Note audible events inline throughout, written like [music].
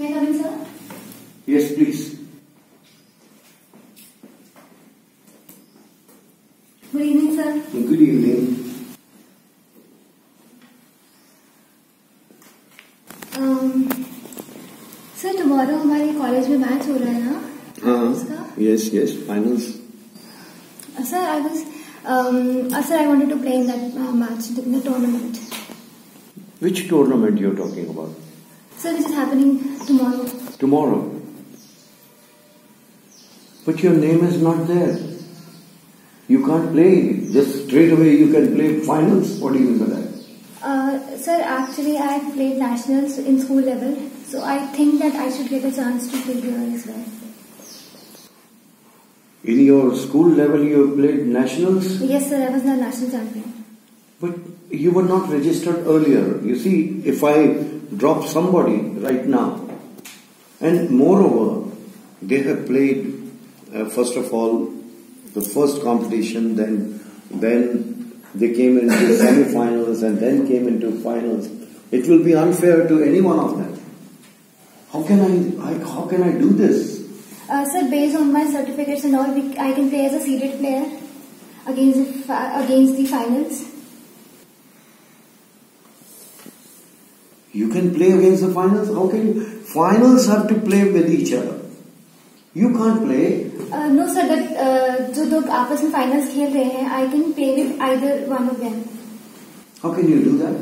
May I come in, sir? Yes, please. Good evening, sir. Good evening. Um, sir tomorrow हमारे college में match हो रहा है ना उसका Yes, yes, finals. Sir I was um, sir I wanted to play in that uh, match in the tournament. Which tournament you're talking about? Sir, this is happening tomorrow. Tomorrow. But your name is not there. You can't play. Just straight away you can play finals. What do you mean by that? Uh, sir, actually I have played nationals in school level, so I think that I should get a chance to play here as well. In your school level you have played nationals, Yes, sir, I was the national champion. but you were not registered earlier. You see, if I drop somebody right now, and moreover, they have played, uh, first of all, the first competition, then, then they came into semi-finals and then came into finals. It will be unfair to any one of them. How can I, I how can I do this? Uh, sir, based on my certificates and all, we, I can play as a seeded player against the, against the finals. You can play against the finals. How can you? Finals have to play with each other. You can't play. Uh, no, sir, that uh, जो लोग आपस में finals खेल रहे हैं, I can play with either one of them. How can you do that?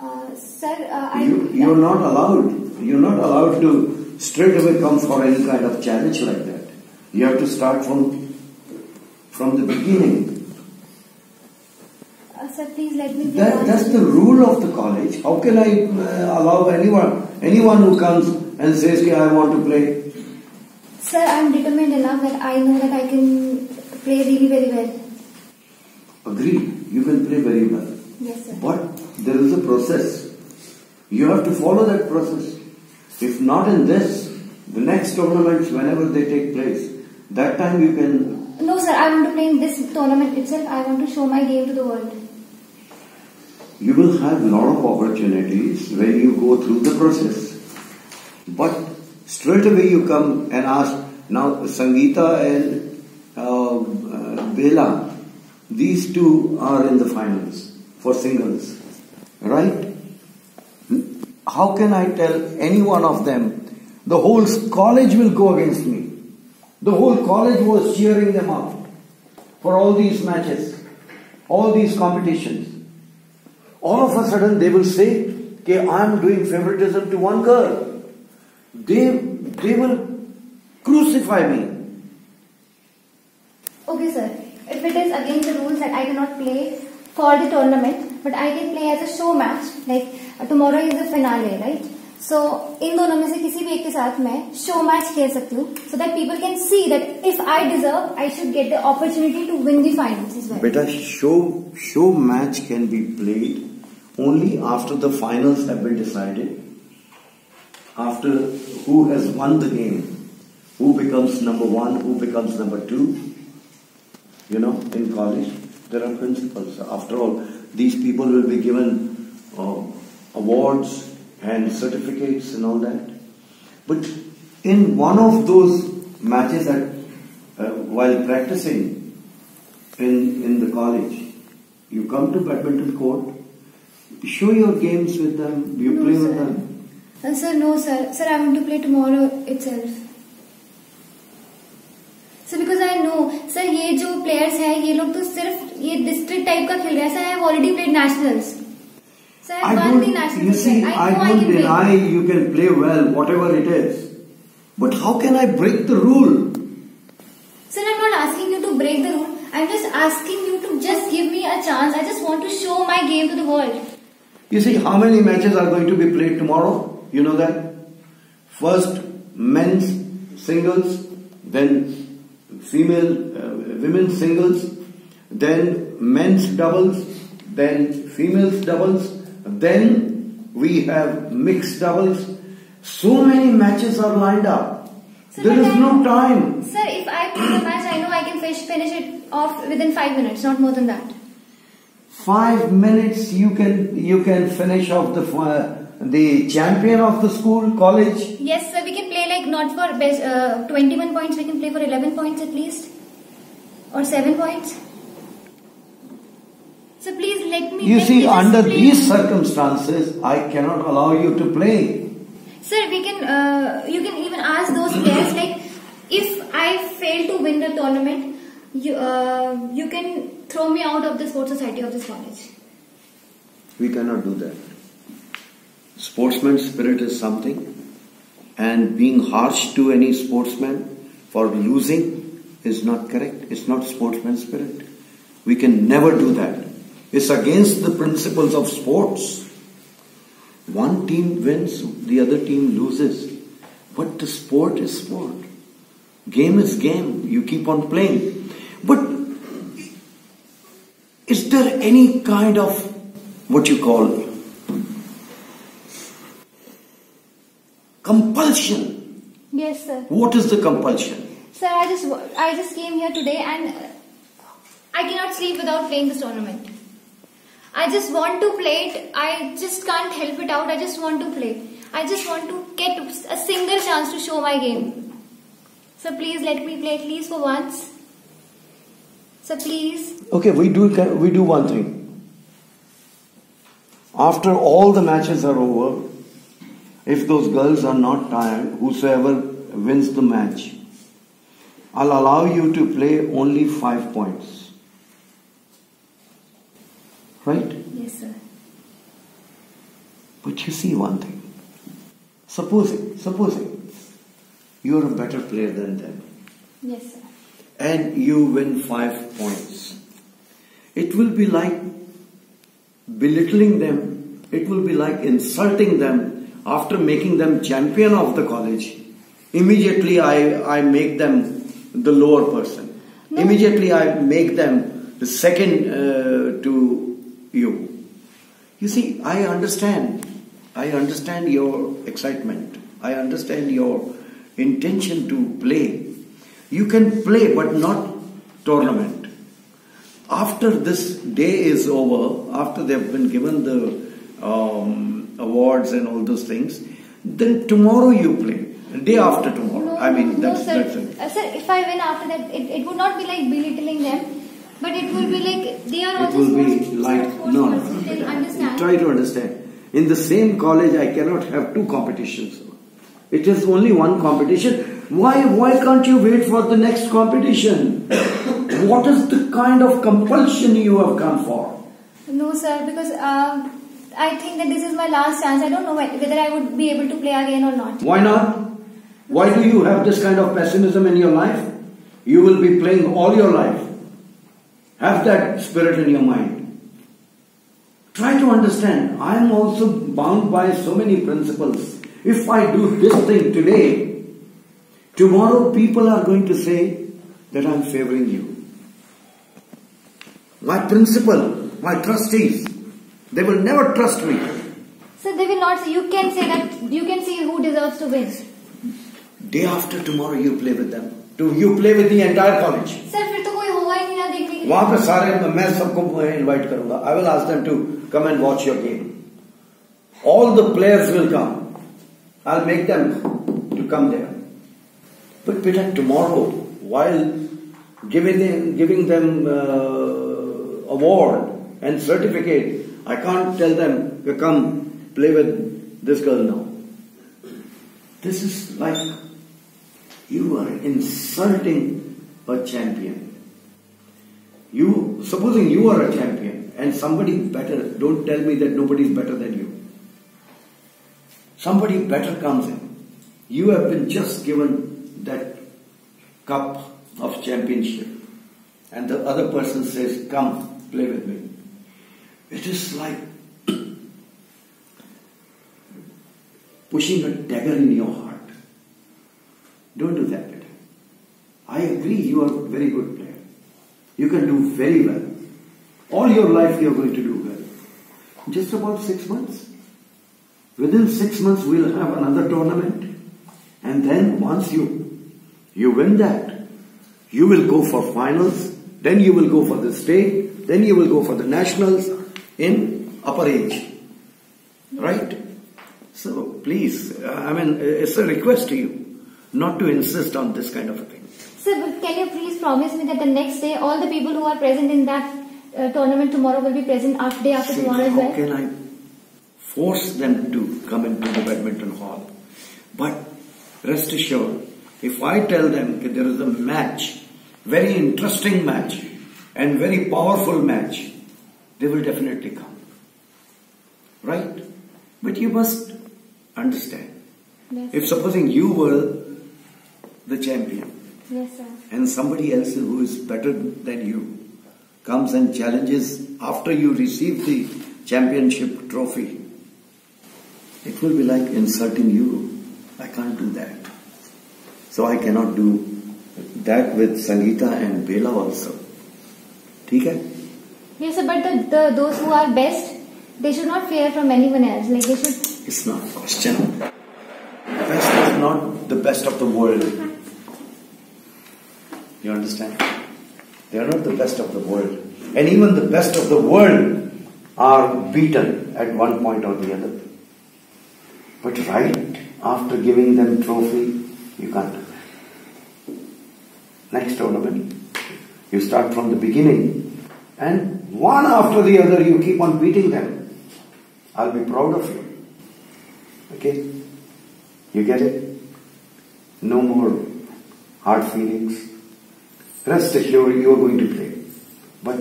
Uh, sir, uh, I You, you're not allowed. You're not allowed to straight away come for any kind of challenge like that. You have to start from from the beginning. Sir, please let me. That, that's the rule of the college. How can I uh, allow anyone anyone who comes and says, "Okay, I want to play"? Sir, I'm determined enough that I know that I can play really very well. Agree. You can play very well. Yes, sir. But there is a process. You have to follow that process. If not in this, the next tournaments, whenever they take place, that time you can. No, sir, I want to play in this tournament itself. I want to show my game to the world. You will have a lot of opportunities when you go through the process. But straight away you come and ask, now Sangeeta and uh, uh, Bela, these two are in the finals for singles, right? How can I tell any one of them? The whole college will go against me. The whole college was cheering them up for all these matches, all these competitions All of a sudden they will say, okay, I am doing favoritism to one girl. They, they will crucify me. Okay, sir. If it is against the rules that I cannot play for the tournament, but I can play as a show match, like uh, tomorrow is the finale, right? So इन दोनों में से किसी भी एक के साथ मैं show match खेल सकती हूँ so that people can see that if I deserve, I should get the opportunity to win the finals as well. Beta, show, show match can be played only after the finals have been decided, after who has won the game, who becomes number one, who becomes number two. You know, in college, there are principles. After all, these people will be given uh, awards and certificates and all that. But in one of those matches that uh, while practicing in, in the college, you come to badminton court, show your games with them, you No, play with sir. them. Uh, sir, no, sir. Sir, I want to play tomorrow itself. Sir because I know sir ये जो players हैं ये लोग तो सिर्फ ये district type का खेल रहे हैं sir I have already played nationals sir I I one the don't, national you see, I I know I don't can play. deny you can play well, whatever it is. But how can I break the rule? Sir, I'm not asking you to break the rule. I'm just asking you to just give me a chance. I just want to show my game to the world. You see, how many matches are going to be played tomorrow? You know that? First, men's singles, then female, uh, women's singles, then men's doubles, then females doubles, then we have mixed doubles. So many matches are lined up. Sir, there is I- no time. Sir, if I play the match, I know I can finish, finish it off within five minutes, not more than that. Five minutes you can you can finish off the fi- the champion of the school, college? Yes, sir. We can play like not for best, uh, 21 points. We can play for 11 points at least, or 7 points. So please let me. You let see, me under play. these circumstances, I cannot allow you to play. Sir, we can. Uh, you can even ask those players like, if I fail to win the tournament, you uh, you can throw me out of the sports society of this college. We cannot do that. Sportsman spirit is something, and being harsh to any sportsman for losing is not correct. It's not sportsman spirit. We can never do that. It's against the principles of sports. One team wins, the other team loses. But the sport is sport. Game is game. You keep on playing. But there any kind of what you call compulsion? Yes, sir. What is the compulsion? Sir, I just I just came here today and I cannot sleep without playing this tournament. I just want to play it. I just can't help it out. I just want to play. I just want to get a single chance to show my game. So please let me play at least for once. So please. Okay, we do we do one thing. After all the matches are over, if those girls are not tired, whosoever wins the match, I'll allow you to play only five points. Right? Yes, sir. But you see one thing. Supposing, supposing you're a better player than them Yes, sir. And you win five points, it will be like belittling them, it will be like insulting them after making them champion of the college. Immediately I, I make them the lower person. No. Immediately I make them the second uh, to you. You see, I understand. I understand your excitement. I understand your intention to play. You can play, but not tournament. After this day is over, after they have been given the um, awards and all those things, then tomorrow you play. Day after tomorrow. No, I mean, no, that's, sir. that's it. Uh, sir, if I win after that, it, it would not be like belittling them, but it will be like they are It also will be like sports no, no, no. Understand. Try to understand. In the same college, I cannot have two competitions. It is only one competition. Why? Why can't you wait for the next competition? what is the kind of compulsion you have come for? No, sir, because uh, I think that this is my last chance. I don't know whether I would be able to play again or not. Why not? Why do you have this kind of pessimism in your life? You will be playing all your life. Have that spirit in your mind. Try to understand. I am also bound by so many principles. If I do this thing today, tomorrow people are going to say that I am favoring you. My principal, my trustees, they will never trust me. So they will not say, you can say that, you can see who deserves to win. Day after tomorrow you play with them. Do you play with the entire college? Sir फिर तो कोई होगा ही नहीं ना देखने के लिए वहां पे सारे मैं सबको इनवाइट करूंगा I will ask them to come and watch your game all the players will come I make them to come there But beta, tomorrow, while giving them, giving them uh, award and certificate, I can't tell them, come play with this girl now. This is like you are insulting a champion. You, supposing you are a champion and somebody better, don't tell me that nobody is better than you. Somebody better comes in. You have been just given cup of championship and the other person says, come, play with me. It is like [clears throat] pushing a dagger in your heart. Don't do that. I agree you are a very good player. You can do very well. All your life you are going to do well. Just about six months. Within six months we'll have another tournament. And then once you you win that, you will go for finals, then you will go for the state, then you will go for the nationals in upper age. Right? So please, I mean, it's a request to you not to insist on this kind of a thing. Sir, but can you please promise me that the next day all the people who are present in that uh, tournament tomorrow will be present after day after See, tomorrow as how well? can I force them to come into the badminton hall? But rest assured, if I tell them that there is a match, very interesting match, and very powerful match, they will definitely come. Right? But you must understand. Yes, If supposing you were the champion yes, sir. and somebody else who is better than you comes and challenges after you receive the championship trophy, it will be like insulting you. I can't do that. So I cannot do that with Sangeeta and Bela also. ठीक है Yes, sir, but the, the those who are best, they should not fear from anyone else. Like they should. It's not a question. Best is not the best of the world. You understand? They are not the best of the world. And even the best of the world are beaten at one point or the other. But right after giving them trophy, you can't do that. Next tournament, you start from the beginning and one after the other you keep on beating them. I'll be proud of you. Okay? You get it? No more hard feelings. Rest assured you are going to play. But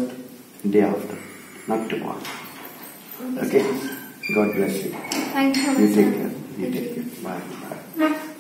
day after, not tomorrow. Okay? God bless you. Thank you You take care. You take care. Bye. Bye.